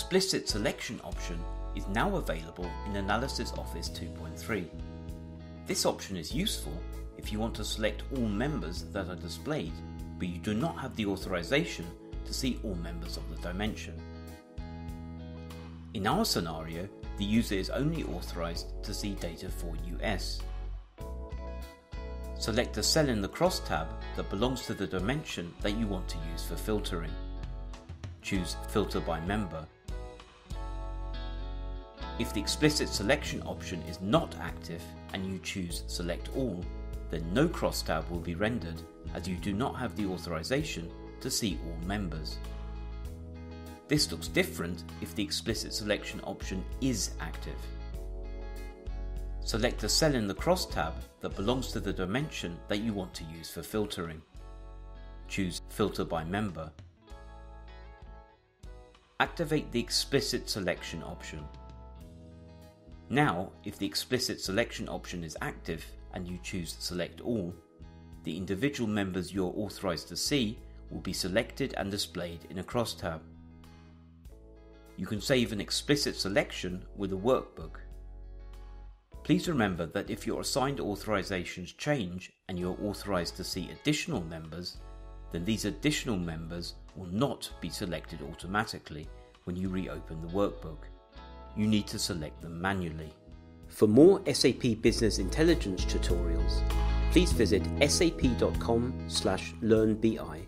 explicit selection option is now available in Analysis Office 2.3. This option is useful if you want to select all members that are displayed, but you do not have the authorization to see all members of the dimension. In our scenario, the user is only authorized to see data for US. Select a cell in the cross tab that belongs to the dimension that you want to use for filtering. Choose Filter by Member. If the explicit selection option is not active and you choose Select All, then no crosstab will be rendered as you do not have the authorization to see all members. This looks different if the explicit selection option is active. Select a cell in the crosstab that belongs to the dimension that you want to use for filtering. Choose Filter by Member. Activate the explicit selection option. Now, if the explicit selection option is active and you choose Select All, the individual members you're authorized to see will be selected and displayed in a crosstab. You can save an explicit selection with a workbook. Please remember that if your assigned authorizations change and you are authorized to see additional members, then these additional members will not be selected automatically when you reopen the workbook. You need to select them manually. For more SAP Business Intelligence tutorials, please visit sap.com/learnbi.